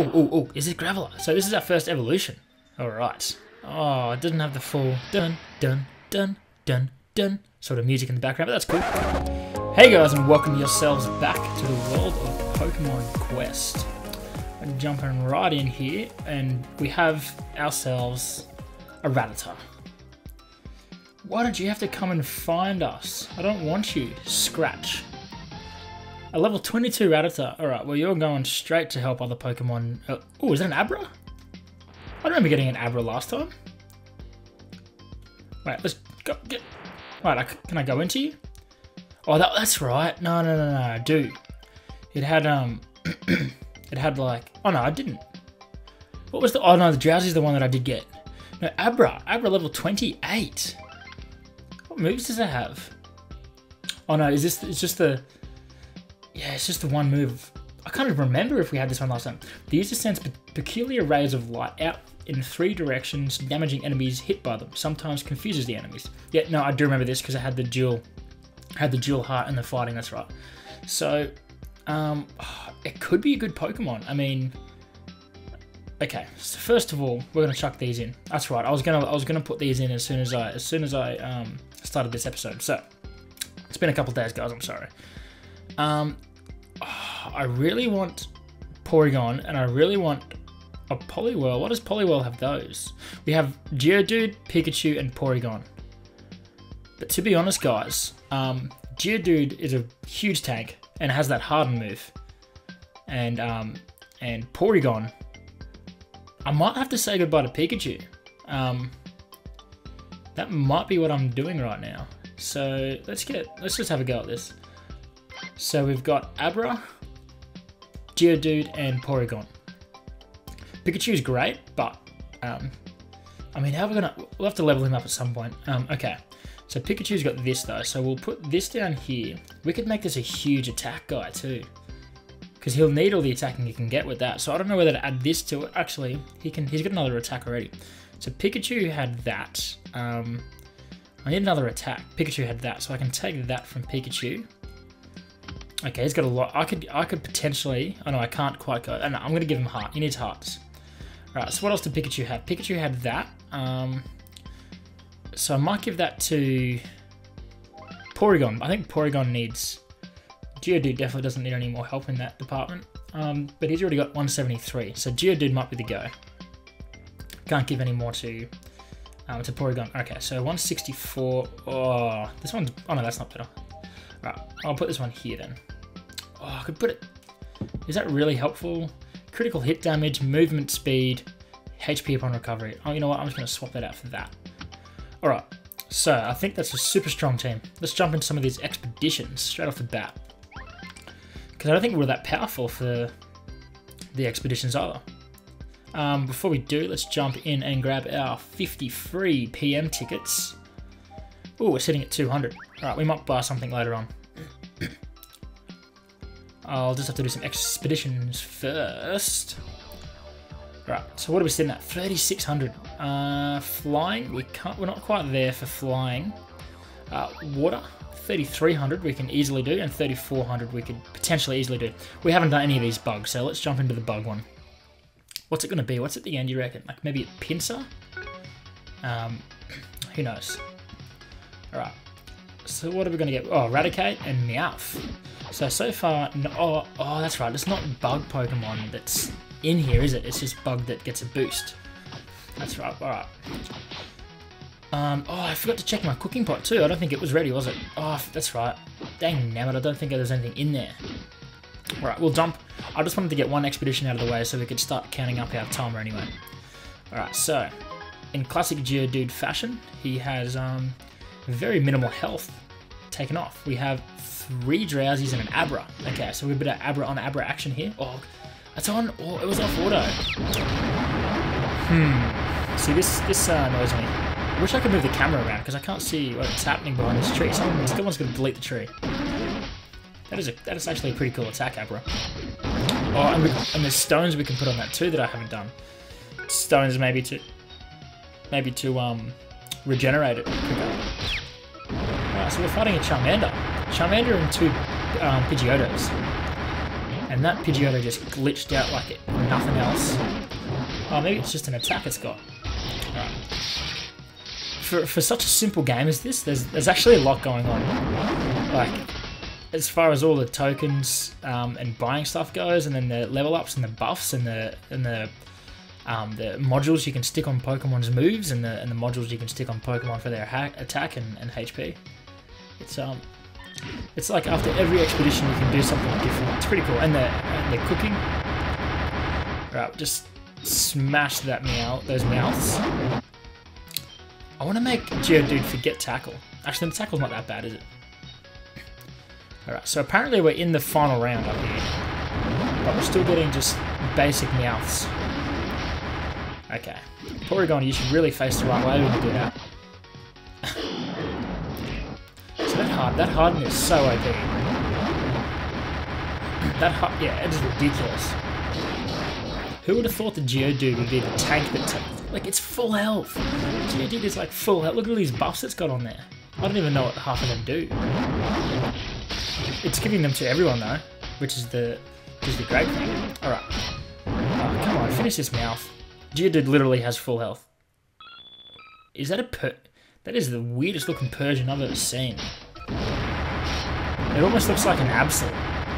Oh, oh, oh, is it Graveler? So this is our first evolution. Alright. Oh, it doesn't have the full dun, dun, dun, dun, dun sort of music in the background, but that's cool. Hey guys, and welcome yourselves back to the world of Pokemon Quest. I'm jumping right in here, and we have ourselves a Rattata. Why don't you have to come and find us? I don't want you. Scratch. A level 22 Rattata. Alright, well you're going straight to help other Pokemon. Uh, oh, is that an Abra? I remember getting an Abra last time. Wait, let's go. Get. Right, I, can I go into you? Oh, that, that's right. No, no, no, no, do. It had um, it had like. Oh no, I didn't. What was the? Oh no, the Drowzee's the one that I did get. No, Abra. Abra level 28. What moves does it have? Oh no, is this? It's just the. Yeah, it's just the one move. I can't even remember if we had this one last time. The user sends pe peculiar rays of light out in three directions, damaging enemies hit by them. Sometimes confuses the enemies. Yeah, no, I do remember this because I had the dual, had the dual heart and the fighting. That's right. So, um, it could be a good Pokemon. I mean, okay. So first of all, we're gonna chuck these in. That's right. I was gonna, I was gonna put these in as soon as I, as soon as I um, started this episode. So, it's been a couple days, guys. I'm sorry. Um, I really want Porygon and I really want a Poliwhirl. What does Poliwhirl have those? We have Geodude, Pikachu, and Porygon. But to be honest, guys, um, Geodude is a huge tank and has that Harden move. And um, and Porygon, I might have to say goodbye to Pikachu. Um, that might be what I'm doing right now. So let's get let's just have a go at this. So we've got Abra, Geodude, and Porygon. Pikachu's great, but um, I mean, how are we gonna? We'll have to level him up at some point. Um, okay, so Pikachu's got this though, so we'll put this down here. We could make this a huge attack guy too, because he'll need all the attacking he can get with that. So I don't know whether to add this to it. Actually, he can. He's got another attack already. So Pikachu had that. Um, I need another attack. Pikachu had that, so I can take that from Pikachu. Okay, he's got a lot. I could, I could potentially. Oh no, I can't quite go. Oh, no, I'm gonna give him heart. He needs hearts. Right. So what else did Pikachu have? Pikachu had that. Um, so I might give that to Porygon. I think Porygon needs. Geodude definitely doesn't need any more help in that department. Um, but he's already got 173, so Geodude might be the go. Can't give any more to um, to Porygon. Okay, so 164. Oh, this one's. Oh no, that's not better. Right, I'll put this one here then. Oh, I could put it... Is that really helpful? Critical hit damage, movement speed, HP upon recovery. Oh, you know what? I'm just going to swap that out for that. Alright, so I think that's a super strong team. Let's jump into some of these expeditions straight off the bat. Because I don't think we're that powerful for the expeditions either. Um, before we do, let's jump in and grab our 53 PM tickets. Oh, we're sitting at 200. Alright, we might buy something later on. I'll just have to do some expeditions first. Right, so what are we sitting at? 3,600. Uh, flying, we can't, we're not quite there for flying. Uh, water, 3,300 we can easily do, and 3,400 we could potentially easily do. We haven't done any of these bugs, so let's jump into the bug one. What's it going to be? What's at the end, you reckon? Like maybe a pincer? Um, who knows? Alright, so what are we going to get? Oh, Raticate and Meowth. So, so far, no, oh, oh, that's right. It's not bug Pokemon that's in here, is it? It's just bug that gets a boost. That's right. All right. Um, oh, I forgot to check my cooking pot too. I don't think it was ready, was it? Oh, that's right. Dang nabbit, I don't think there's anything in there. Alright, we'll dump. I just wanted to get one expedition out of the way so we could start counting up our timer anyway. Alright, so, in classic Geodude fashion, he has um, very minimal health taken off. We have three Drowzees and an Abra. Okay, so we've a bit of Abra on Abra action here. Oh, that's on. Oh, it was off auto. Hmm. See, this this uh, annoys me. I wish I could move the camera around because I can't see what's happening behind this tree. Someone, someone's going to delete the tree. That is a that is actually a pretty cool attack, Abra. Oh, and, we, and there's stones we can put on that too that I haven't done. Stones maybe to maybe to um regenerate it quicker. So we're fighting a Charmander. Charmander and two um, Pidgeotos. And that Pidgeotto just glitched out like it, nothing else. Oh, maybe it's just an attack it's got. Alright. For, for such a simple game as this, there's, there's actually a lot going on. Like, as far as all the tokens um, and buying stuff goes, and then the level ups and the buffs and the and the um, the modules you can stick on Pokemon's moves and the and the modules you can stick on Pokemon for their attack and, and HP. It's um, it's like after every expedition you can do something different. It's pretty cool, and the and the cooking. Right, just smash that meow, those Meowths. I want to make Geodude forget tackle. Actually, the tackle's not that bad, is it? Alright, so apparently we're in the final round up here. But we're still getting just basic Meowths. Okay. Porygon, you should really face the right way when you do that. Hard, that harden is so OP. That hard, yeah, it is ridiculous. Who would have thought the Geodude would be the tank that, like, it's full health. Geodude is like full health. Look at all these buffs it's got on there. I don't even know what half of them do. It's giving them to everyone though, which is the which is the great thing. Alright. Oh, come on, finish this Meowth. Geodude literally has full health. Is that a per... That is the weirdest looking Persian I've ever seen. It almost looks like an Absol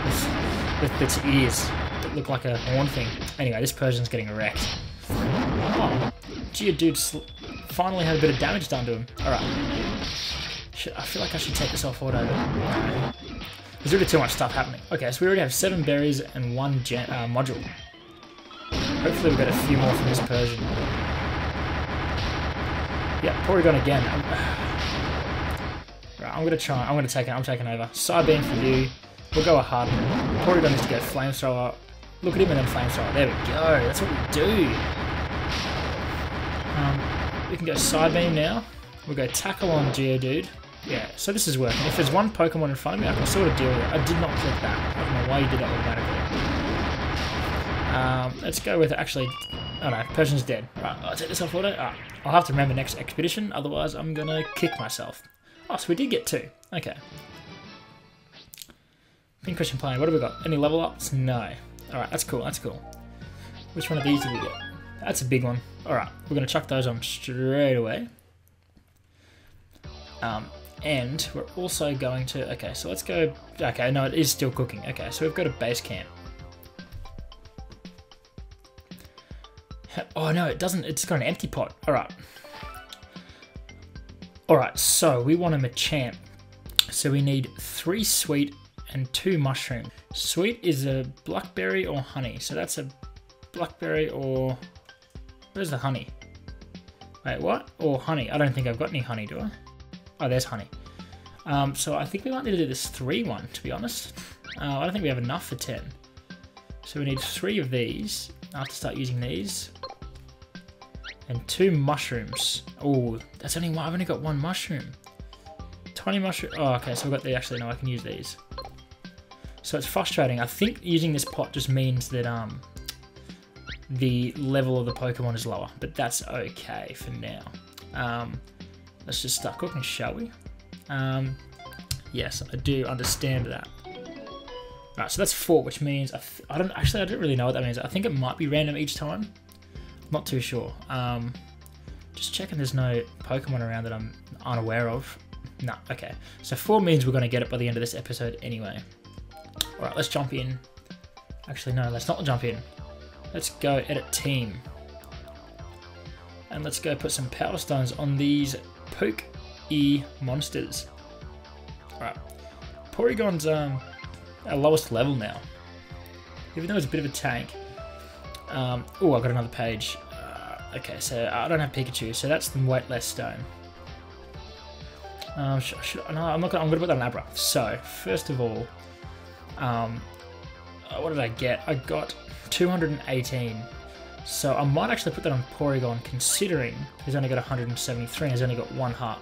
with, with its ears that look like a horn thing. Anyway, this Persian's getting wrecked. Oh, Geodude finally had a bit of damage done to him. Alright. I feel like I should take this off auto, there's really too much stuff happening. Okay, so we already have seven berries and one gen uh, module. Hopefully we get a few more from this Persian. Yeah, Porygon again. I'm, gonna try. I'm gonna take it. I'm taking over. Psybeam for you. We'll go a hard. Porygon needs to go Flamethrower. Look at him and then Flamethrower. There we go. That's what we do. Um, we can go Psybeam now. We'll go Tackle on Geodude. Yeah, so this is working. If there's one Pokemon in front of me, I can sort of deal with it. I did not click that. I don't know why you did that automatically. Um, let's go with actually... Oh no, Persian's dead. Right, I'll take this off auto. Ah, I'll have to remember next expedition, otherwise I'm gonna kick myself. Oh, so we did get two. Okay. Pink question playing. What have we got? Any level ups? No. Alright, that's cool, that's cool. Which one of these did we get? That's a big one. Alright, we're gonna chuck those on straight away. Um, and we're also going to, okay, so let's go, okay, no, it is still cooking. Okay, so we've got a base camp. Oh no, it doesn't, it's got an empty pot. All right. All right, so we want a Machamp. So we need three sweet and two mushroom. Sweet is a blackberry or honey. So that's a blackberry or, where's the honey? Wait, what? Or honey? I don't think I've got any honey, do I? Oh, there's honey. Um, so I think we might need to do this 3 one, to be honest. Uh, I don't think we have enough for 10. So we need three of these. I have to start using these. And two mushrooms. Oh, that's only one. I've only got one mushroom. 20 mushroom. Oh, okay. So I've got the. Actually, no, I can use these. So it's frustrating. I think using this pot just means that um the level of the Pokemon is lower, but that's okay for now. Um, Let's just start cooking, shall we? Um, yes, I do understand that. Right, so that's four, which means I, I, don't actually I don't really know what that means. I think it might be random each time. Not too sure. Um, just checking there's no Pokemon around that I'm unaware of. No, okay. So four means we're going to get it by the end of this episode anyway. Alright, let's jump in. Actually, no, let's not jump in. Let's go edit team. And let's go put some power stones on these Poke E monsters. Alright. Porygon's um, our lowest level now. Even though it's a bit of a tank. Um, oh, I've got another page. Uh, okay, so I don't have Pikachu, so that's the weightless stone. Um, should, should, no, I'm not gonna. I'm gonna put that on Abra. So first of all, um, uh, what did I get? I got 218 so I might actually put that on Porygon, considering he's only got 173 and he's only got one heart.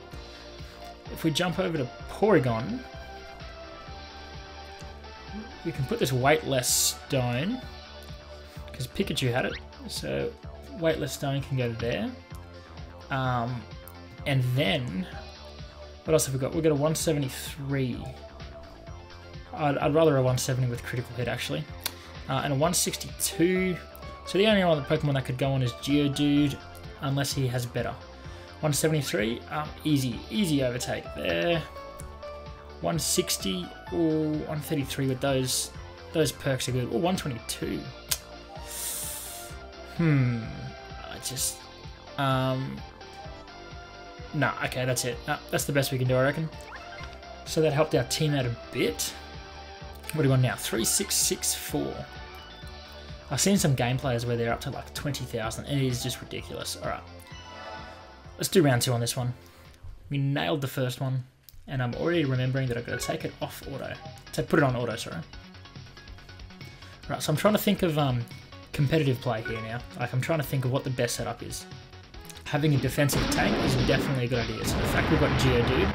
If we jump over to Porygon, we can put this weightless stone, because Pikachu had it, so weightless stone can go there. Um, and then, what else have we got? We've got a 173. I'd, I'd rather a 170 with critical hit, actually. uh, and a 162. So the only other Pokemon that could go on is Geodude, unless he has better. 173, um, easy, easy overtake there. 160 or 133 with those those perks are good. Or 122. Hmm. I just um nah, okay, that's it. Nah, that's the best we can do, I reckon. So that helped our team out a bit. What do we want now? 3664. I've seen some game players where they're up to like 20,000 and it is just ridiculous. Alright. Let's do round two on this one. We nailed the first one and I'm already remembering that I've got to take it off auto. To put it on auto, sorry. Right, so I'm trying to think of um, competitive play here now. Like I'm trying to think of what the best setup is. Having a defensive tank is definitely a good idea. So the fact we've got Geodude,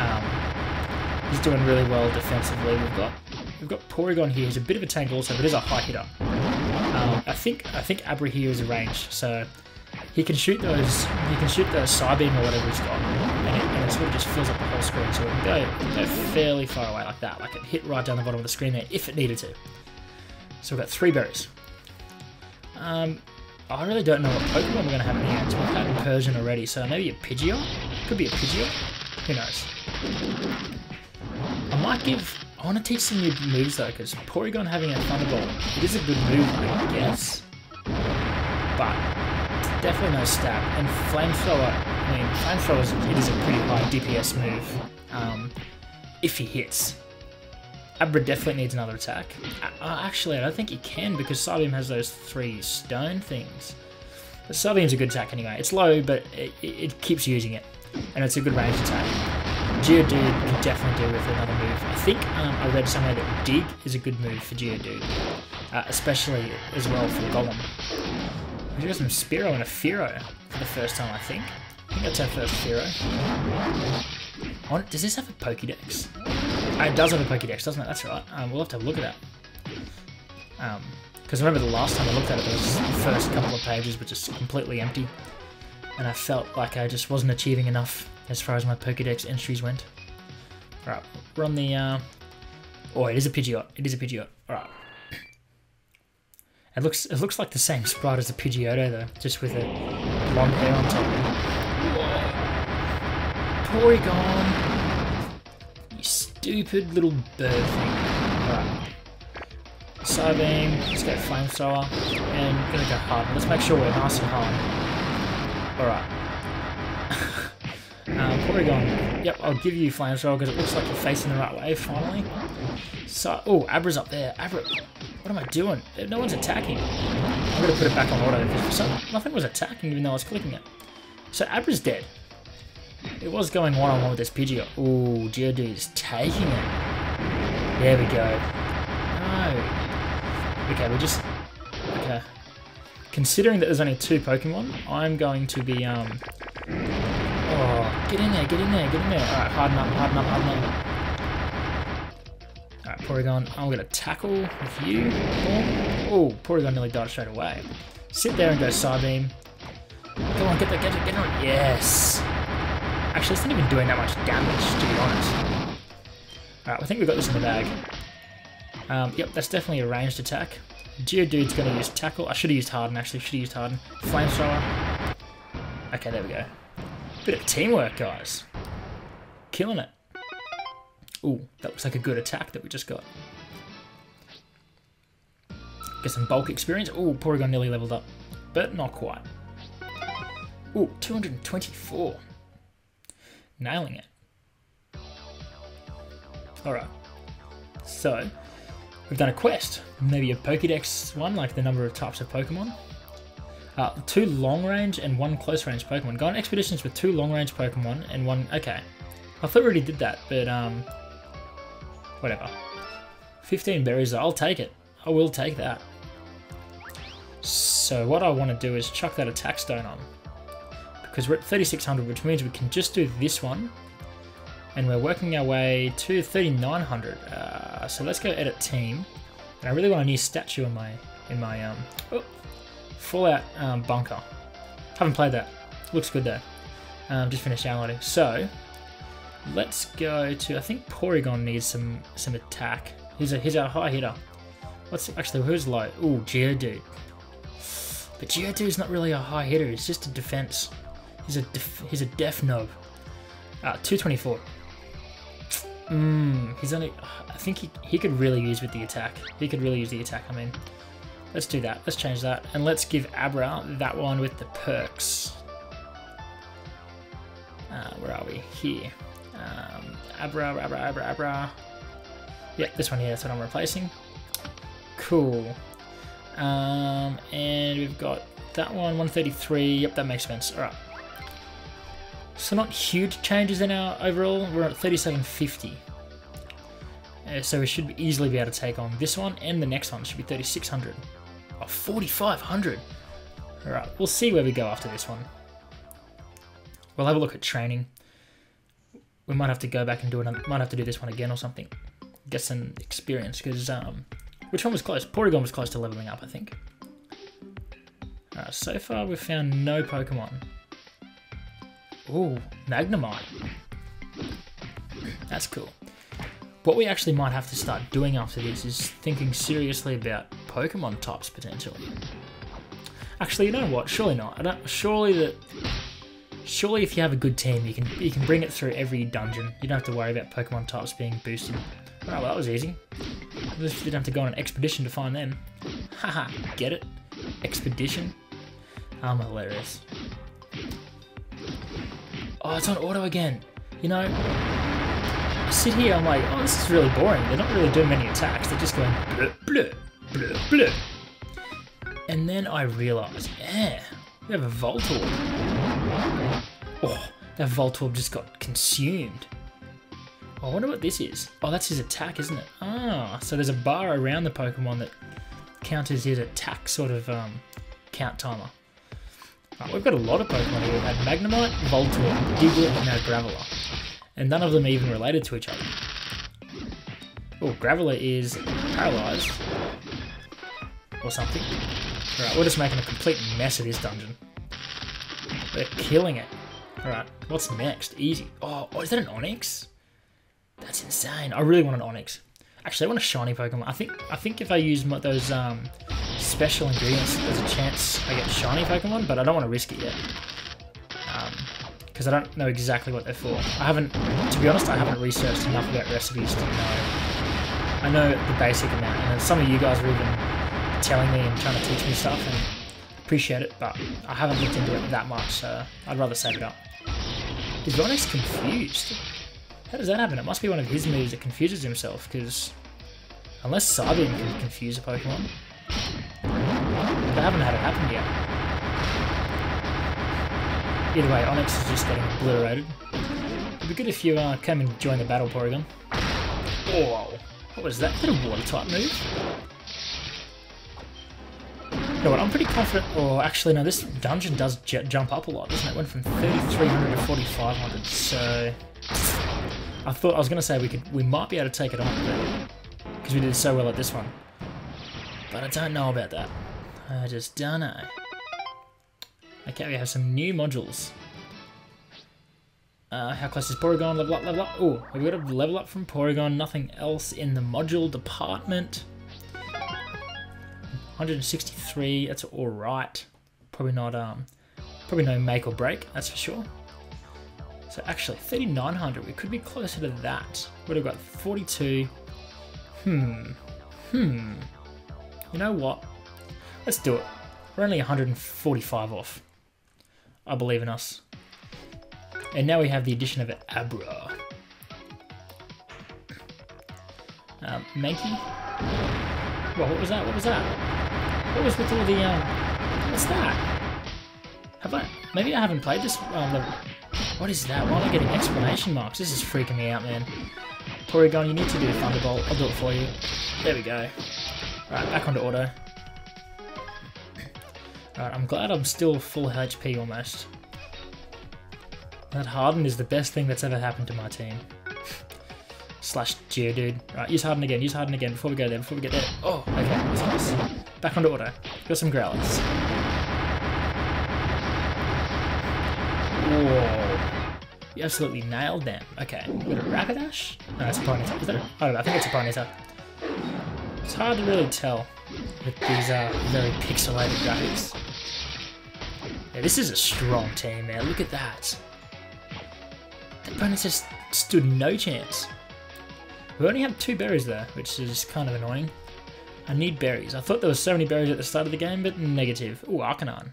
um, he's doing really well defensively. We've got we've got Porygon here. He's a bit of a tank also, but is a high hitter. Um, I think I think Abra here is a range, so he can shoot those. He can shoot the Psybeam or whatever he's got, and it, and it, sort of just fills up the whole screen. So it can go, it can go fairly far away like that. Like it hit right down the bottom of the screen there if it needed to. So we've got three berries. Um, I really don't know what Pokemon we're going to have in end. We've had Persian already, so maybe a Pidgeot? Could be a Pidgeot. Who knows? I might give... I want to teach some new moves though, because Porygon having a Thunderbolt, it is a good move, I guess. But, definitely no stab. And Flamethrower, I mean, Flamethrower, it is a pretty high DPS move, um, if he hits. Abra definitely needs another attack. Uh, actually, I don't think he can because Psybeam has those three stone things. But Psybeam's a good attack anyway. It's low, but it, it, keeps using it. And it's a good range attack. Geodude can definitely do with another move. I think um, I read somewhere that Dig is a good move for Geodude. Uh, especially as well for Golem. We got some Spearow and a Fearow for the first time, I think. I think that's our first Fearow. Does this have a Pokédex? Uh, it does have a Pokédex, doesn't it? That's right. Um, we'll have to have a look at that. Because um, remember the last time I looked at it, those first couple of pages were just completely empty. And I felt like I just wasn't achieving enough as far as my Pokédex entries went. Alright, we're on the... Uh... Oh, it is a Pidgeot. It is a Pidgeot. Alright. It looks it looks like the same sprite as a Pidgeotto though, just with a long hair on top. Porygon! You stupid little bird thing. Alright. Psybeam, let's go Flamethrower, and gonna go hard. Let's make sure we're nice and hard. Alright. um, Porygon, yep, I'll give you Flamethrower because it looks like you're facing the right way, finally. So, oh, Abra's up there. Abra, what am I doing? No one's attacking. I'm gonna put it back on auto because nothing was attacking even though I was clicking it. So Abra's dead. It was going one-on-one -on -one with this Pidgeot. Ooh, is taking it. There we go. No. Okay, we're just... Okay. Considering that there's only two Pokemon, I'm going to be, um... Oh, get in there, get in there, get in there. Alright, harden up, harden up, harden up. Alright, Porygon, I'm going to tackle with you. Oh, Porygon nearly died straight away. Sit there and go Psybeam. Come on, get that, get it, get it. Yes. Actually, it's not even doing that much damage, to be honest. Alright, I think we've got this in the bag. Um, yep, that's definitely a ranged attack. Geodude's going to use Tackle. I should have used Harden, actually. Should have used Harden. Flamethrower. Okay, there we go. Bit of teamwork, guys. Killing it. Ooh, that looks like a good attack that we just got. Get some bulk experience. Ooh, Porygon nearly leveled up. But not quite. Ooh, 224. Nailing it. Alright. So, we've done a quest. Maybe a Pokedex one, like the number of types of Pokemon. Uh, two long range and one close range Pokemon. Go on expeditions with two long range Pokemon and one. Okay. I thought we already did that, but um. Whatever. 15 berries, I'll take it. I will take that. So, what I want to do is chuck that attack stone on because we're at 3600, which means we can just do this one. And we're working our way to 3900. Uh, so let's go edit team. And I really want a new statue in my in my um oh, Fallout um, bunker. Haven't played that. Looks good though. Um, just finished downloading. So let's go to. I think Porygon needs some some attack. He's a he's a high hitter. What's actually who's low? Ooh, Geodude. But Geodude's not really a high hitter. He's just a defense. He's a def he's a def nob. Ah, 224. Mmm, he's only. I think he, he could really use with the attack. He could really use the attack. I mean, let's do that. Let's change that. And let's give Abra that one with the perks. Uh, where are we? Here. Um, Abra, Abra, Abra, Abra. Yep, this one here. That's what I'm replacing. Cool. Um, and we've got that one, 133. Yep, that makes sense. All right. So not huge changes in our overall. We're at 3750. Uh, so we should easily be able to take on this one and the next one. should be 3600. Oh, 4500. All right, we'll see where we go after this one. We'll have a look at training. We might have to go back and do another. Might have to do this one again or something. Get some experience because um, which one was close? Porygon was close to leveling up, I think. Alright, so far we've found no Pokemon. Ooh, Magnemite. That's cool. What we actually might have to start doing after this is thinking seriously about Pokemon types potentially. Actually, you know what? Surely not. Surely that. Surely, if you have a good team, you can you can bring it through every dungeon. You don't have to worry about Pokemon types being boosted. Oh, well, that was easy. You didn't have to go on an expedition to find them. Haha, get it? Expedition? Ah, I'm hilarious. Oh, it's on auto again. You know, I sit here, I'm like, oh, this is really boring. They're not really doing many attacks. They're just going bleh, bleh, bleh, bleh. And then I realise, yeah, we have a Voltorb. Oh, that Voltorb just got consumed. I wonder what this is. Oh, that's his attack, isn't it? Ah, so there's a bar around the Pokemon that counters his attack sort of um, count timer. Right, we've got a lot of Pokemon here. We've had Magnemite, Voltorb, Diglett, and now Graveler. And none of them are even related to each other. Oh, Graveler is paralyzed. Or something. Alright, we're just making a complete mess of this dungeon. We're killing it. Alright, what's next? Easy. Oh, oh, is that an Onix? That's insane. I really want an Onix. Actually, I want a shiny Pokemon. I think I think if I use those um, special ingredients, there's a chance I get shiny Pokemon, but I don't want to risk it yet. Because um, I don't know exactly what they're for. I haven't, to be honest, I haven't researched enough about recipes to know. I know the basic amount, and some of you guys are even telling me and trying to teach me stuff, and appreciate it, but I haven't looked into it that much, so I'd rather save it up. Is confused? How does that happen? It must be one of his moves that confuses himself, because unless Psybeam can confuse a Pokemon, I haven't had it happen yet. Either way, Onix is just getting obliterated. It'd be good if you uh, come and join the battle, Porygon. Whoa! What was that? Is that a water type move? You know what, I'm pretty confident, or actually no, this dungeon does jump up a lot, doesn't it? It went from 3300 to 4500, so... I thought I was going to say we could, we might be able to take it on, because we did so well at this one. But I don't know about that. I just don't know. Okay, we have some new modules. Uh, how close is Porygon? Level up, level up. Oh, we got a level up from Porygon. Nothing else in the module department. 163. That's all right. Probably not. Um, probably no make or break. That's for sure. So actually, 3,900, we could be closer to that. Would have got 42. Hmm. Hmm. You know what? Let's do it. We're only 145 off. I believe in us. And now we have the addition of Abra. Um, Mankey? Well, what was that? What was that? What was with all the, um, what's that? Have I, maybe I haven't played this, um, what is that? Why am I getting exclamation marks? This is freaking me out, man. Porygon, you need to do Thunderbolt. I'll do it for you. There we go. Right, back onto auto. Right, I'm glad I'm still full HP almost. That Harden is the best thing that's ever happened to my team. Slash Geodude. Right, use Harden again, use Harden again before we go there, before we get there. Oh, okay, that's nice. Back onto auto. Got some Growlers. Whoa. You absolutely nailed them. Okay, we got a Rapidash? No, it's a Ponyta. Is that a, I don't know, I think it's a Ponyta. It's hard to really tell with these uh, very pixelated graphics. This is a strong team, man. Look at that. The opponents just stood no chance. We only have two berries there, which is kind of annoying. I need berries. I thought there was so many berries at the start of the game, but negative. Ooh, Arcanine.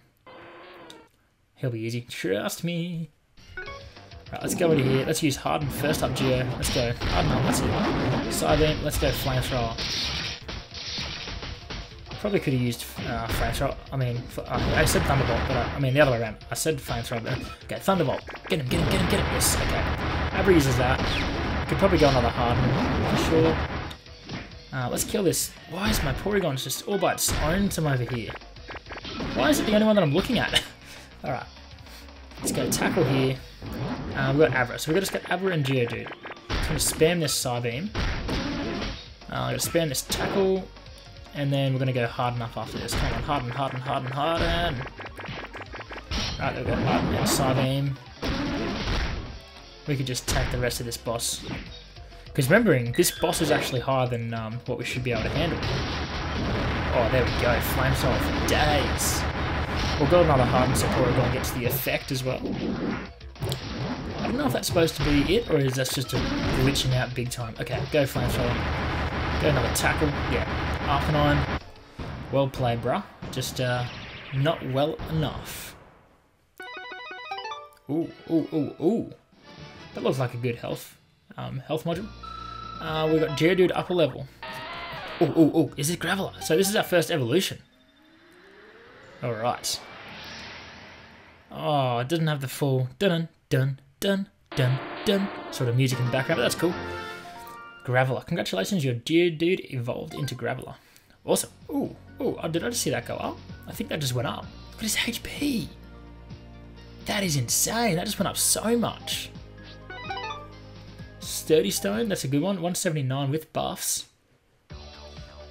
He'll be easy. Trust me. Right, let's go over here. Let's use Harden first up Geo. Let's go. Harden up, that's it. Psybeam, let's go Flamethrower. Probably could have used uh, Flamethrower. I mean, uh, I said Thunderbolt, but uh, I mean the other way around. I said Flamethrower, but okay, Thunderbolt. Get him, get him, get him, get him. Yes, okay. Abra uses that. Could probably go another Harden, for sure. Uh, let's kill this. Why is my Porygon just all by its own to over here? Why is it the only one that I'm looking at? Alright. Let's go tackle here. Uh, we've got Abra. So we've got to get Abra and Geodude. I'm going to spam this Psybeam. Uh, I'm going to spam this tackle. And then we're going to go Harden up after this. Come on, Harden, Harden, Harden, Harden. Right, there we go. Harden and Psybeam. We could just take the rest of this boss. Because remembering, this boss is actually higher than um, what we should be able to handle. Oh, there we go. Flamethrower for days. We'll go another Harden so Porygon gets the effect as well. I don't know if that's supposed to be it, or is that just a glitching out big time. Okay, go Flamethrower. Go another tackle. Yeah, Arcanine. Well played, bruh. Just uh, not well enough. Ooh, ooh, ooh, ooh. That looks like a good health um, health module. Uh, we've got Geodude upper level. Oh, oh, oh, is it Graveler? So this is our first evolution. Alright. Oh, it doesn't have the full dun dun dun dun dun sort of music in the background, but that's cool. Graveler. Congratulations, your Geodude evolved into Graveler. Awesome. Ooh, ooh, oh, did I just see that go up? I think that just went up. Look at his HP. That is insane. That just went up so much. Sturdy Stone, that's a good one. 179 with buffs.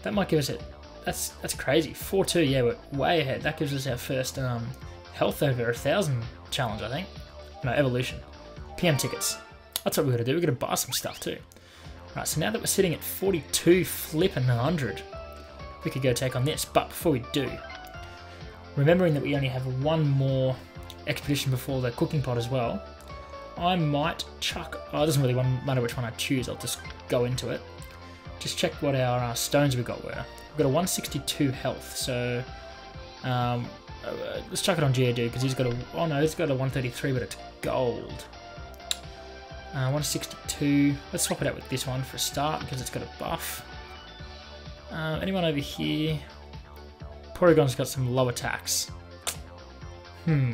That might give us a... That's that's crazy. 4-2, yeah, we're way ahead. That gives us our first um, health over a 1,000 challenge, I think. No, evolution. PM tickets. That's what we're going to do. We're going to buy some stuff too. Right, so now that we're sitting at 42 flipping 100, we could go take on this. But before we do, remembering that we only have one more expedition before the cooking pot as well, I might chuck... Oh, it doesn't really matter which one I choose, I'll just go into it. Just check what our uh, stones we got were. We've got a 162 health, so... Um, uh, let's chuck it on Geodude, because he's got a... Oh no, he's got a 133, but it's gold. Uh, 162. Let's swap it out with this one for a start, because it's got a buff. Uh, anyone over here? Porygon's got some low attacks. Hmm.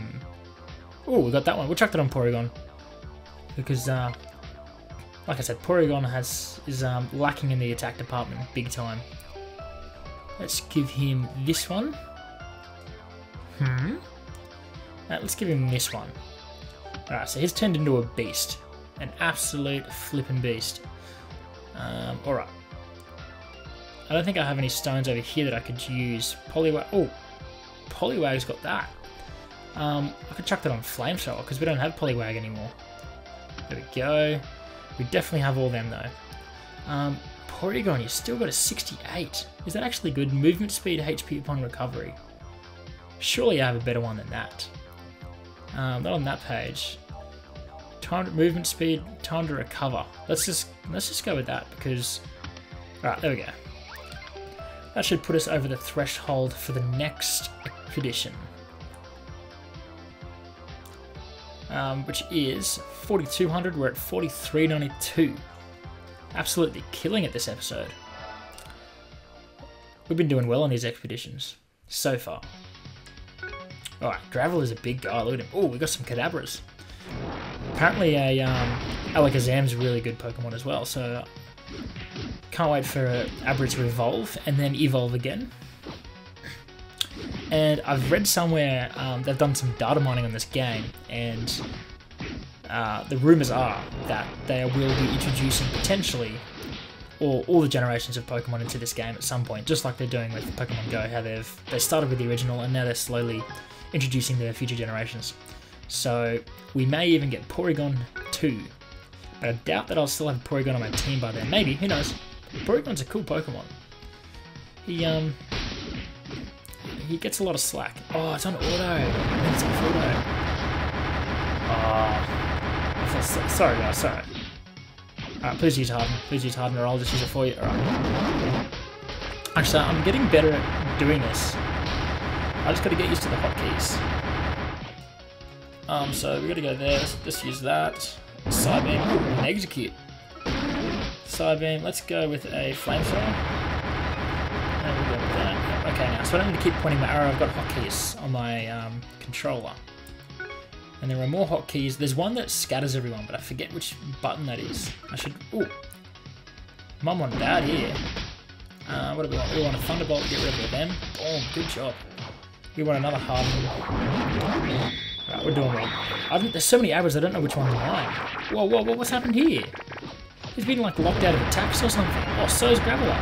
Oh, we got that one. We'll chuck that on Porygon because, uh, like I said, Porygon has is um, lacking in the attack department big time. Let's give him this one. Hmm. Right, let's give him this one. Alright, so he's turned into a beast. An absolute flippin' beast. Um, Alright. I don't think I have any stones over here that I could use. Poliwag. Oh, Poliwag's got that. Um, I could chuck that on Flamethrower because we don't have Poliwag anymore. There we go. We definitely have all them though. Um, Porygon, you still got a 68. Is that actually good? Movement speed, HP upon recovery. Surely I have a better one than that. Um, not on that page. Time to, movement speed, time to recover. Let's just let's just go with that because. Alright, there we go. That should put us over the threshold for the next expedition. um, which is 4200. We're at 4392. Absolutely killing it this episode. We've been doing well on these expeditions so far. Alright, Gravel is a big guy. Look at him. Oh, we got some Kadabras. Apparently, a um, Alakazam's a really good Pokemon as well, so can't wait for uh, Abra to evolve and then evolve again. And I've read somewhere um, they've done some data mining on this game, and uh, the rumors are that they will be introducing potentially all, all the generations of Pokemon into this game at some point, just like they're doing with Pokemon Go, how they've they started with the original and now they're slowly introducing their future generations. So we may even get Porygon 2. But I doubt that I'll still have Porygon on my team by then. Maybe, who knows? Porygon's a cool Pokemon. He um he gets a lot of slack. Oh, it's on auto. It's off auto. Oh, I feel so, sorry guys. Sorry. Alright, please use Harden. Please use Harden, or I'll just use it for you. Alright. Actually, I'm getting better at doing this. I just got to get used to the hotkeys. Um, so we got to go there. Let's just use that. Psybeam. Ooh, execute. Psybeam. Let's go with a flamethrower. And we'll go with that. Okay, now, so I don't need to keep pointing my arrow. I've got hotkeys on my um, controller. And there are more hotkeys. There's one that scatters everyone, but I forget which button that is. I should... Ooh. Mum on dad here. Uh, what do we want? We want a Thunderbolt to get rid of them. Oh, good job. We want another Harden. Right, we're doing well. I think there's so many arrows, I don't know which one's mine. Whoa, whoa, whoa, what's happened here? He's been like locked out of attacks or something. Oh, so's Graveler.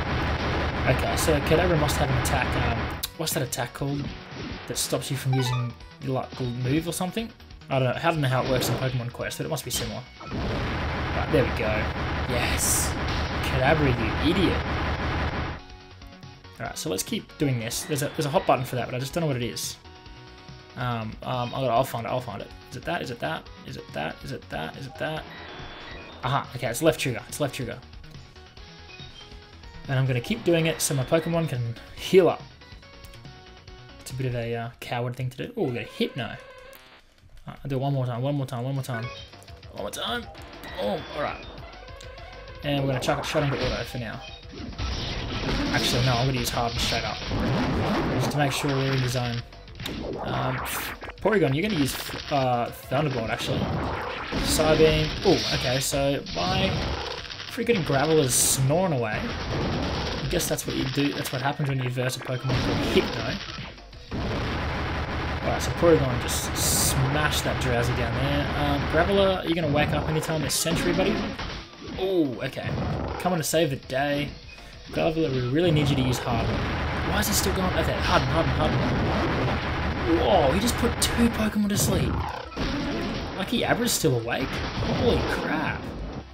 Okay, so Kadabra must have an attack. Um, what's that attack called? That stops you from using your like move or something? I don't know. I don't know how it works in Pokemon Quest, but it must be similar. Right, there we go. Yes. Kadabra, you idiot. Alright, so let's keep doing this. There's a there's a hot button for that, but I just don't know what it is. Um, um, I'll, I'll find it, I'll find it. Is it that? Is it that? Is it that? Is it that? Is it that? Aha, okay, it's left trigger. It's left trigger. And I'm going to keep doing it so my Pokemon can heal up. It's a bit of a uh, coward thing to do. Oh, we got a Hypno. Right, I'll do it one more time, one more time, one more time. One more time. Oh, alright. And we're going to chuck it shot into auto for now. Actually, no, I'm going to use Harden straight up. Just to make sure we're in the zone. Um, Porygon, you're going to use uh, Thunderbolt, actually. Psybeam. Oh, okay, so my freaking Graveler is snoring away. I guess that's what you do. That's what happens when you verse a Pokemon called Hypno. Alright, so Porygon just smash that Drowzee down there. Um, Graveler, are you going to wake up anytime this century, buddy? Oh, okay. Coming to save the day. Graveler, we really need you to use Harden. Why is he still going? Okay, Harden, Harden, Harden. Whoa, he just put two Pokemon to sleep. Lucky Abra's still awake. Holy crap.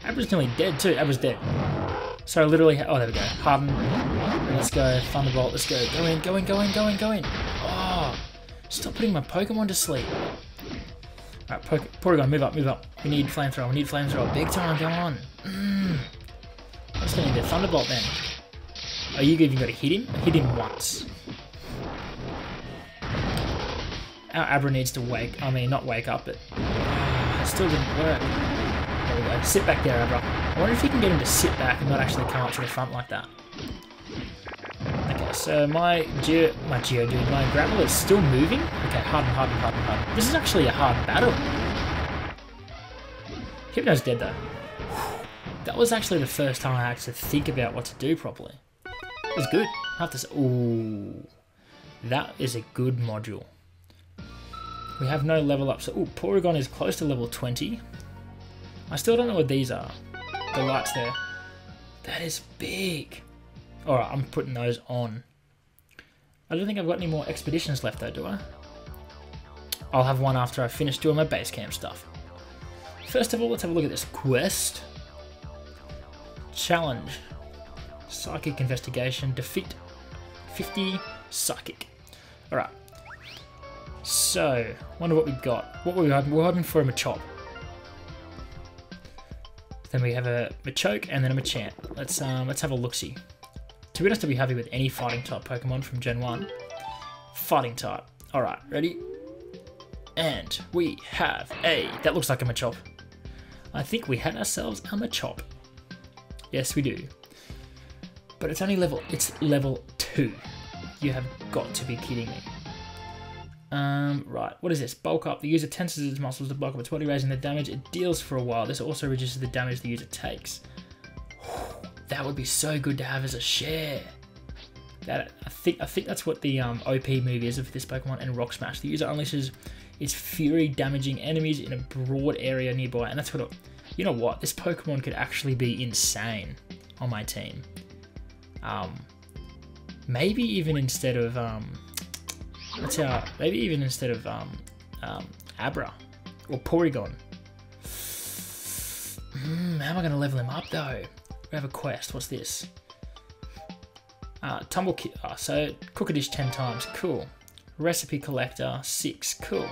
Abra's nearly dead too. Abra's dead. So literally, oh there we go. Harden. Let's go. Thunderbolt. Let's go. Go in, go in, go in, go in, go in. Oh, stop putting my Pokemon to sleep. Alright, Porygon, move up, move up. We need Flamethrower, we need Flamethrower. Big time, go on. Mm. Let's need into Thunderbolt then. Are you even got to hit him? Hit him once. Our Abra needs to wake, I mean, not wake up, but it still didn't work. There we go. Sit back there, Abra. I wonder if you can get him to sit back and not actually come up to the front like that. Okay, so my Geo, my Geo dude, my Gravel is still moving. Okay, harden, harden, harden, harden. This is actually a hard battle. Hypno's dead though. That was actually the first time I had to think about what to do properly. It was good. I have to say, ooh, that is a good module. We have no level up, so ooh, Porygon is close to level 20. I still don't know what these are. The lights there. That is big. Alright, I'm putting those on. I don't think I've got any more expeditions left though, do I? I'll have one after I finish doing my base camp stuff. First of all, let's have a look at this quest. Challenge. Psychic investigation. Defeat 50 psychic. Alright. So, wonder what we've got. What were we hoping? We're hoping for a Machop. Then we have a Machoke and then a Machamp. Let's um let's have a look-see. To be honest, I'll be happy with any fighting type Pokemon from Gen 1. Fighting type. Alright, ready? And we have a that looks like a Machop. I think we had ourselves a Machop. Yes, we do. But it's only level it's level two. You have got to be kidding me. Um, right, what is this? Bulk up. The user tenses its muscles to bulk up its body, raising the damage it deals for a while. This also reduces the damage the user takes. That would be so good to have as a share. That I think I think that's what the um, OP move is of this Pokemon and Rock Smash. The user unleashes its fury, damaging enemies in a broad area nearby, and that's what. It, you know what? This Pokemon could actually be insane on my team. Um, maybe even instead of um, Let's see maybe even instead of um, um, Abra or Porygon. Mm, how am I going to level him up though? We have a quest. What's this? Uh, tumble kit. Oh, so cook a dish 10 times. Cool. Recipe collector 6. Cool.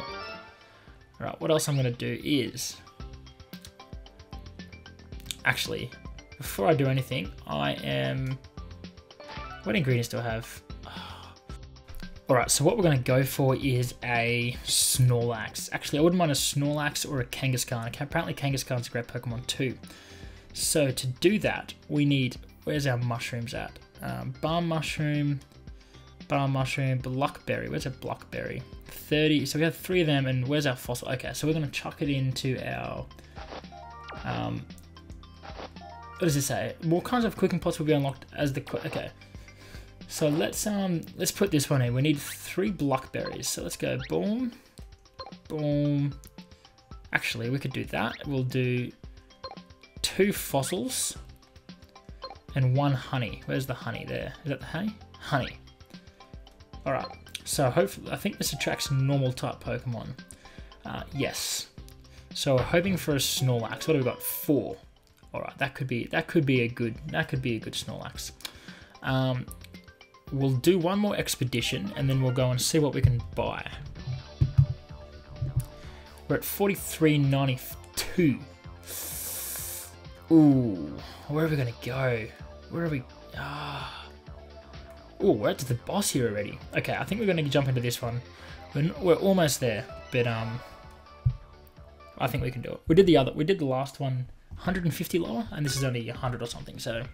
Alright, what else I'm going to do is. Actually, before I do anything, I am. What ingredients do I have? Alright, so what we're going to go for is a Snorlax. Actually, I wouldn't mind a Snorlax or a Kangaskhan. Apparently Kangaskhan's a great Pokemon too. So to do that, we need... Where's our mushrooms at? Um, balm mushroom, balm mushroom, blackberry. Where's a blackberry? 30. So we have three of them, and where's our fossil? Okay, so we're going to chuck it into our... Um, what does it say? More kinds of cooking pots will be unlocked as the... Okay. So let's um let's put this one in. We need three blackberries. So let's go boom, boom. Actually, we could do that. We'll do two fossils and one honey. Where's the honey there? Is that the honey? Honey. All right. So hopefully, I think this attracts normal type Pokemon. Uh, yes. So we're hoping for a Snorlax. What have we got? Four. All right. That could be that could be a good that could be a good Snorlax. Um, we'll do one more expedition and then we'll go and see what we can buy. We're at 43.92. Ooh, where are we gonna go? Where are we? Ah. Oh, we're at the boss here already. Okay, I think we're gonna jump into this one. We're, we're almost there, but um, I think we can do it. We did the other, we did the last one 150 lower, and this is only 100 or something. So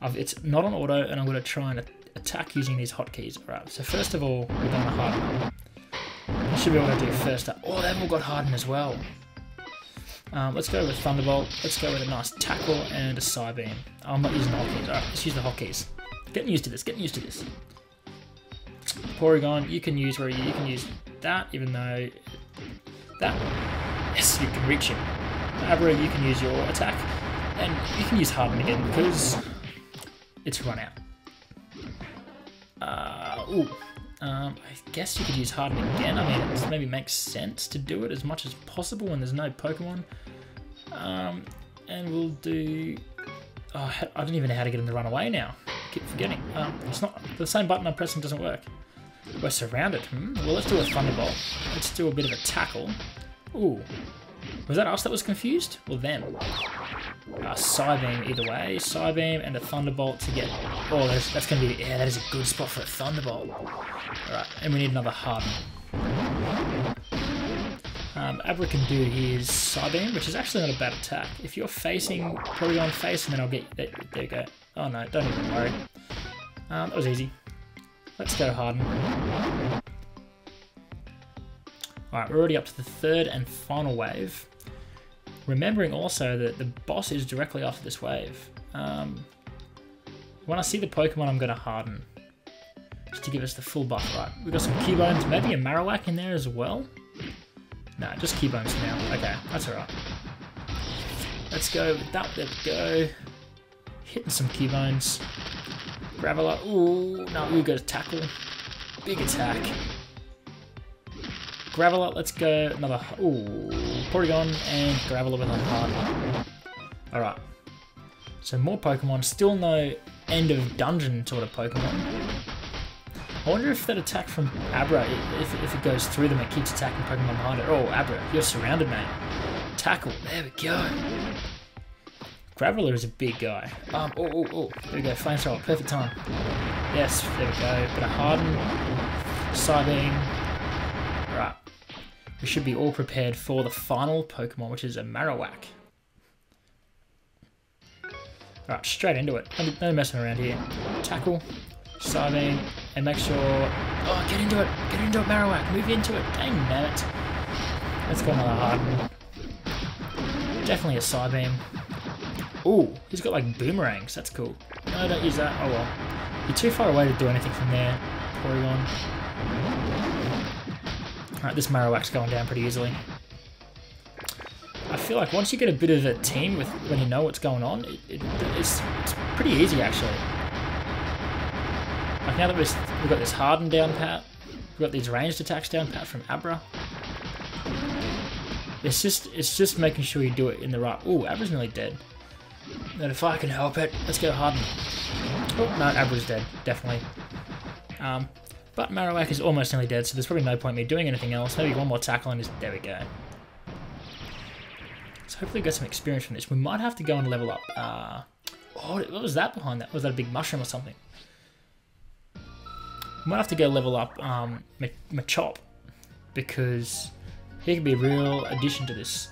I've, it's not on auto, and I'm gonna try and attack using these hotkeys. All right. So first of all, we're gonna harden. I should be able to do first up. Oh, they've all got harden as well. Um, let's go with Thunderbolt. Let's go with a nice tackle and a Psybeam. I'm not using the hotkeys. Alright, let's use the hotkeys. Getting used to this, getting used to this. Porygon, you can use where you, you can use that, even though that, yes, you can reach him. Abra, you can use your attack, and you can use Harden again because it's run out. Uh, ooh. Um, I guess you could use Harden again. I mean, it maybe makes sense to do it as much as possible when there's no Pokemon. Um, and we'll do... Oh, I don't even know how to get him to run away now. Keep forgetting. Um, it's not... The same button I'm pressing doesn't work. We're surrounded. Hmm? Well, let's do a Thunderbolt. Let's do a bit of a tackle. Ooh. Was that us that was confused? Well, them. Uh, Psybeam either way. Psybeam and a Thunderbolt to get... Oh, that's, that's going to be... Yeah, that is a good spot for a Thunderbolt. Alright, and we need another Harden. Um, Abra can do his Psybeam, which is actually not a bad attack. If you're facing Porygon face, and then I'll get... There, there you go. Oh no, don't even worry. Um, that was easy. Let's go Harden. Alright, we're already up to the third and final wave. Remembering also that the boss is directly after this wave. Um, when I see the Pokemon, I'm going to harden. Just to give us the full buff. Right, we've got some Cubone, maybe a Marowak in there as well? No, just Cubones now. Okay, that's alright. Let's go with that. There we go. Hitting some Cubones. Graveler. Ooh, no, we go to tackle. Big attack. Graveler, let's go another. Ooh, Porygon and Graveler with a heart. Alright. So more Pokemon. Still no end of dungeon sort of Pokemon. I wonder if that attack from Abra, if, if it goes through them, it keeps attacking Pokemon behind it. Oh, Abra, you're surrounded, mate. Tackle. There we go. Graveler is a big guy. Um, oh, oh, oh. There we go. Flamethrower. Perfect time. Yes, there we go. Bit of Harden. Psybeam. We should be all prepared for the final Pokemon, which is a Marowak. Alright, straight into it. No, messing around here. Tackle. Psybeam. And make sure... Oh, get into it. Get into it, Marowak. Move into it. Dang it. Let's go another Harden. Definitely a Psybeam. Ooh, he's got like boomerangs. That's cool. No, don't use that. Oh well. You're too far away to do anything from there. Porygon. Alright, this Marowak's going down pretty easily. I feel like once you get a bit of a team with when you know what's going on, it, it, it's, it's pretty easy actually. Like now that we've, got this Harden down pat, we've got these ranged attacks down pat from Abra. It's just it's just making sure you do it in the right. Ooh, Abra's nearly dead. And if I can help it, let's go Harden. Oh, no, Abra's dead, definitely. Um, but Marowak is almost nearly dead, so there's probably no point me doing anything else. Maybe one more tackle and just, there we go. So hopefully we get some experience from this. We might have to go and level up. Uh, oh, what was that behind that? Was that a big mushroom or something? We might have to go level up um, Machop because he could be a real addition to this.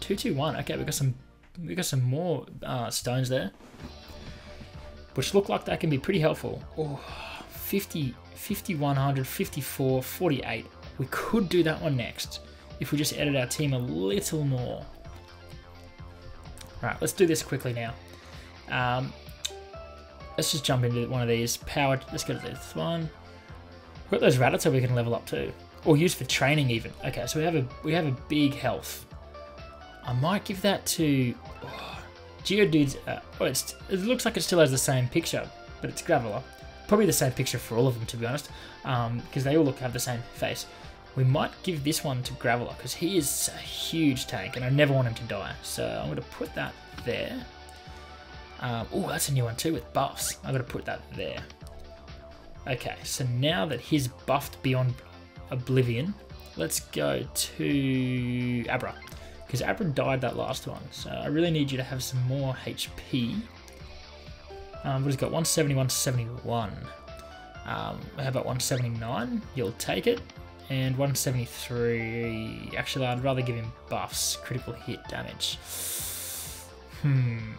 221. Okay, we've got some we've got some more uh, stones there, which look like that can be pretty helpful. Oh, 50, 5100, 54, 48. We could do that one next if we just edit our team a little more. Right, let's do this quickly now. Um, let's just jump into one of these. Power, let's go to this one. We've got those Rattata we can level up too. Or use for training even. Okay, so we have a we have a big health. I might give that to oh, Geodude's. Uh, oh, it looks like it still has the same picture, but it's Graveler. Probably the same picture for all of them, to be honest, because um, they all look have the same face. We might give this one to Graveler because he is a huge tank, and I never want him to die. So I'm going to put that there. Um, oh, that's a new one too with buffs. I'm going to put that there. Okay, so now that he's buffed beyond Oblivion, let's go to Abra because Abra died that last one. So I really need you to have some more HP. Um, but he's got 170, 171. Um, how about 179? You'll take it. And 173. Actually, I'd rather give him buffs, critical hit damage. Hmm.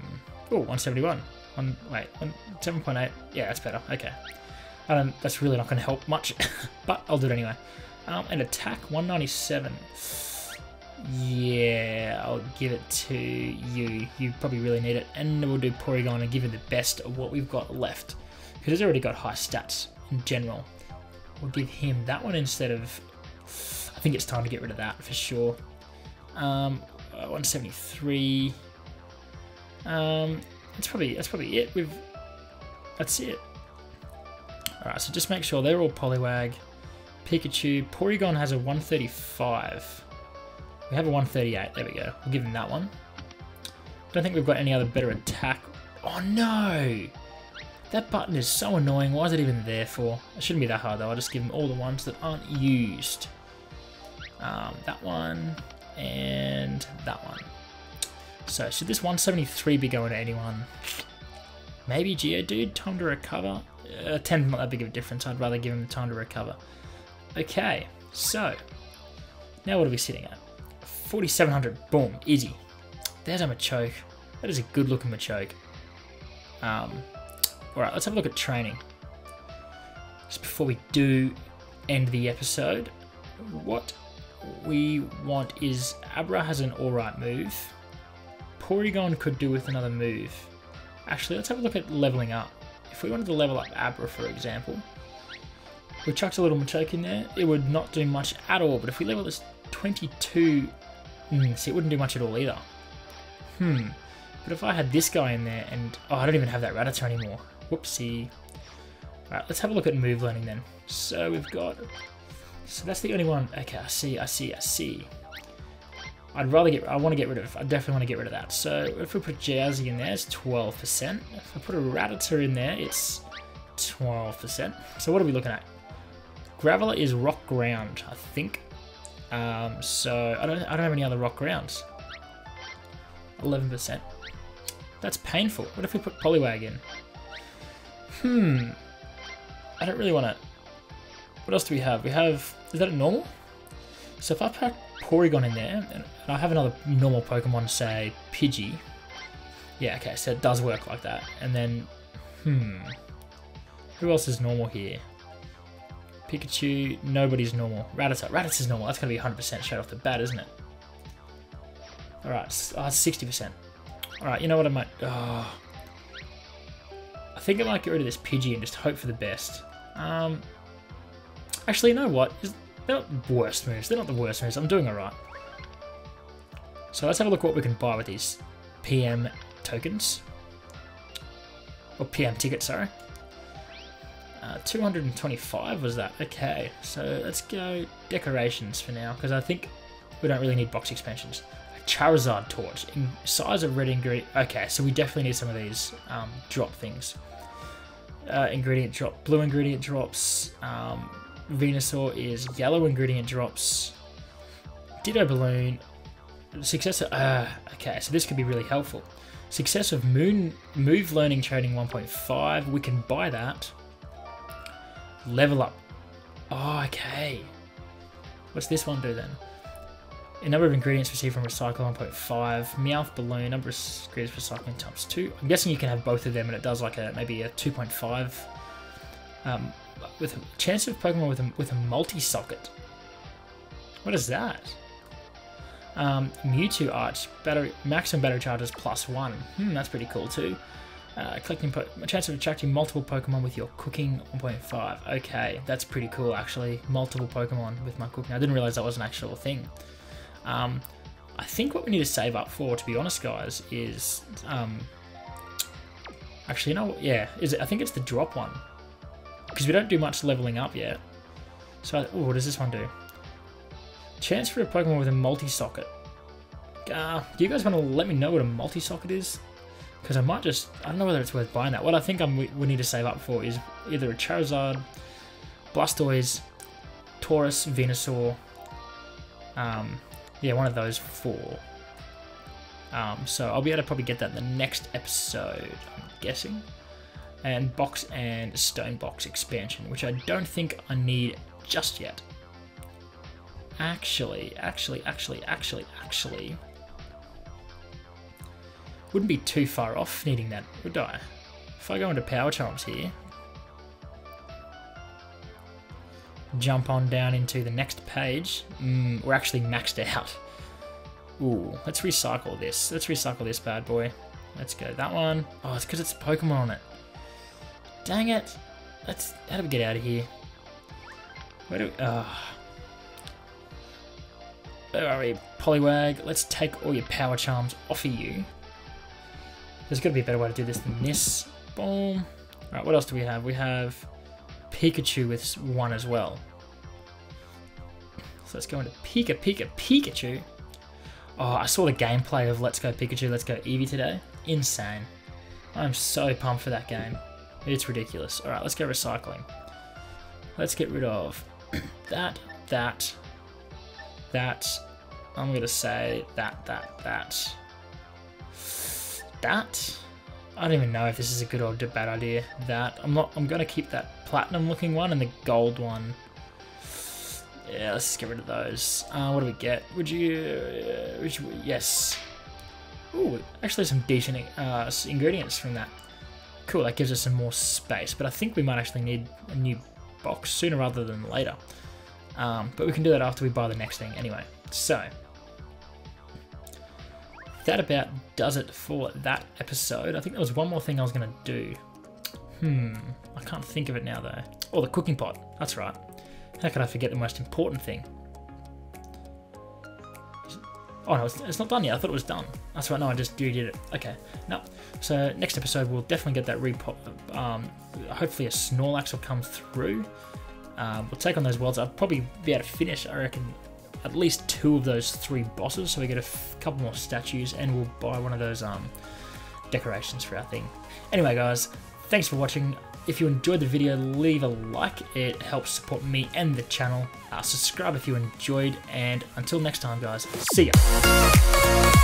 Oh, 171. One, wait, 7.8. Yeah, that's better. Okay. Um, that's really not going to help much, but I'll do it anyway. Um, and attack 197. Yeah, I'll give it to you. You probably really need it. And we'll do Porygon and give it the best of what we've got left. Because he's already got high stats in general. We'll give him that one instead of... I think it's time to get rid of that for sure. Um, uh, 173. Um, that's probably that's probably it. We've that's it. All right, so just make sure they're all Poliwag. Pikachu, Porygon has a 135. We have a 138. There we go. We'll give him that one. Don't think we've got any other better attack. Oh no! That button is so annoying. Why is it even there for? It shouldn't be that hard though. I'll just give him all the ones that aren't used. Um, that one and that one. So should this 173 be going to anyone? Maybe Geodude, time to recover. Uh, 10 not that big of a difference. I'd rather give him time to recover. Okay, so now what are we sitting at? 4,700. Boom, easy. There's a Machoke. That is a good looking Machoke. Um, Alright, let's have a look at training. Just before we do end the episode, what we want is Abra has an alright move. Porygon could do with another move. Actually, let's have a look at leveling up. If we wanted to level up Abra, for example, we chucked a little Machoke in there, it would not do much at all, but if we level this 22, mm, see, it wouldn't do much at all either. Hmm. But if I had this guy in there, and, oh, I don't even have that Rattata anymore. Whoopsie. Alright, let's have a look at move learning then. So we've got, so that's the only one, okay, I see, I see, I see. I'd rather get, I want to get rid of, I definitely want to get rid of that. So if we put Jazzy in there, it's 12%. If I put a Rattata in there, it's 12%. So what are we looking at? Graveler is rock ground, I think. Um, so I don't, I don't have any other rock grounds. 11%. That's painful. What if we put Poliwag in? Hmm. I don't really want to... What else do we have? We have... Is that a normal? So if I pack Porygon in there, and I have another normal Pokemon, say Pidgey. Yeah, okay, so it does work like that. And then... Hmm... Who else is normal here? Pikachu, nobody's normal. Rattata, Rattata's normal. That's going to be 100% straight off the bat, isn't it? Alright, oh, 60%. Alright, you know what I might... Oh. I think I might get rid of this Pidgey and just hope for the best. Um, actually, you know what? They're not the worst moves. They're not the worst moves. I'm doing alright. So let's have a look what we can buy with these PM tokens. Or PM tickets, sorry. Uh, 225 was that? Okay, so let's go decorations for now, because I think we don't really need box expansions. A Charizard torch in size of red and green. Okay, so we definitely need some of these um, drop things. uh, ingredient drop, blue ingredient drops. Um, Venusaur is yellow ingredient drops. Ditto balloon. Success. Of, uh, okay, so this could be really helpful. Success of Moon Move Learning Training 1.5. We can buy that. Level up. Oh, okay. What's this one do then? A number of ingredients received from Recycle 1.5. Meowth Balloon. Number of ingredients recycling times 2. I'm guessing you can have both of them and it does like a maybe a 2.5. Um, with a chance of Pokemon with a, with a multi-socket. What is that? Um, Mewtwo Arch, battery, maximum battery charges plus one. Hmm, that's pretty cool too. Uh, collecting a chance of attracting multiple Pokemon with your cooking 1.5. Okay, that's pretty cool actually. Multiple Pokemon with my cooking. I didn't realize that was an actual thing. Um, I think what we need to save up for, to be honest, guys, is um, actually, you know, yeah, is it? I think it's the drop one because we don't do much leveling up yet. So, oh, what does this one do? Chance for a Pokemon with a multi-socket. Uh, do you guys want to let me know what a multi-socket is? Because I might just, I don't know whether it's worth buying that. What I think I'm, we need to save up for is either a Charizard, Blastoise, Tauros, Venusaur, um, yeah, one of those four. Um, so I'll be able to probably get that in the next episode, I'm guessing. And box and stone box expansion, which I don't think I need just yet. Actually, actually, actually, actually, actually, wouldn't be too far off needing that, would I? If I go into Power Charms here, jump on down into the next page, mm, we're actually maxed out. Ooh, let's recycle this. Let's recycle this bad boy. Let's go that one. Oh, it's because it's Pokemon on it. Dang it. Let's, how do we get out of here? Where do we, uh, where are we? Poliwag, let's take all your power charms off of you. There's got to be a better way to do this than this. Boom. Alright, what else do we have? We have Pikachu with one as well. So let's go into Pika Pika Pikachu. Oh, I saw the gameplay of Let's Go Pikachu, Let's Go Eevee today. Insane. I'm so pumped for that game. It's ridiculous. Alright, let's go recycling. Let's get rid of that, that, that. I'm going to say that, that, that that. I don't even know if this is a good or a bad idea. That I'm not. I'm gonna keep that platinum looking one and the gold one. Yeah, let's just get rid of those. Uh, what do we get? Would you? Uh, would you yes. Ooh, actually some decent uh, ingredients from that. Cool, that gives us some more space. But I think we might actually need a new box sooner rather than later. Um, but we can do that after we buy the next thing anyway. So, that about does it for that episode. I think there was one more thing I was going to do. Hmm, I can't think of it now though. Oh, the cooking pot. That's right. How could I forget the most important thing? Oh no, it's, not done yet. I thought it was done. That's right. No, I just did it. Okay. No. So next episode we'll definitely get that repop. Um, hopefully a Snorlax will come through. Um, we'll take on those worlds. I'll probably be able to finish. I reckon at least two of those three bosses, so we get a couple more statues, and we'll buy one of those um, decorations for our thing. Anyway, guys, thanks for watching. If you enjoyed the video, leave a like. It helps support me and the channel. Uh, subscribe if you enjoyed, and until next time, guys, see ya.